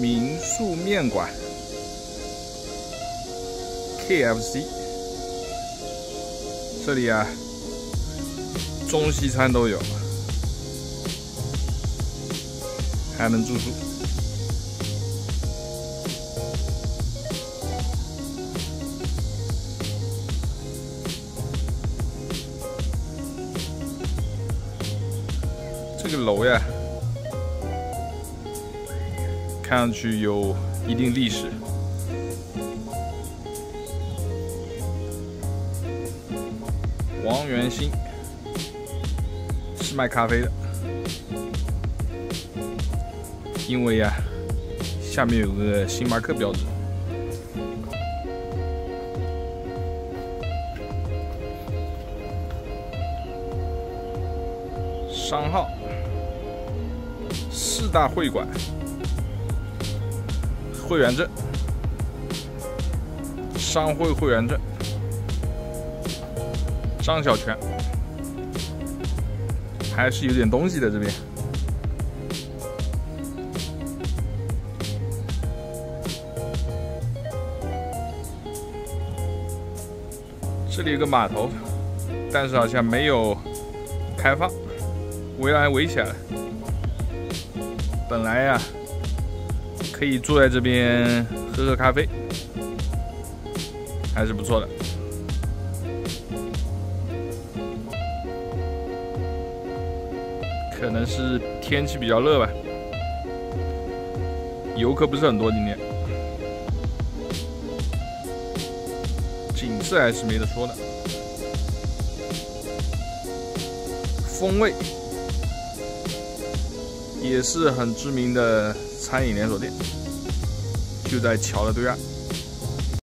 民宿面馆，KFC，这里啊，中西餐都有，还能住宿。这个楼呀。看上去有一定历史。王元兴是卖咖啡的，因为呀，下面有个星巴克标志。商号四大会馆。会员证，商会会员证，张小泉，还是有点东西的这边。这里有个码头，但是好像没有开放，围栏围起来了。本来呀。可以坐在这边喝喝咖啡，还是不错的。可能是天气比较热吧，游客不是很多今天，景色还是没得说的，风味也是很知名的。餐饮连锁店就在桥的对岸。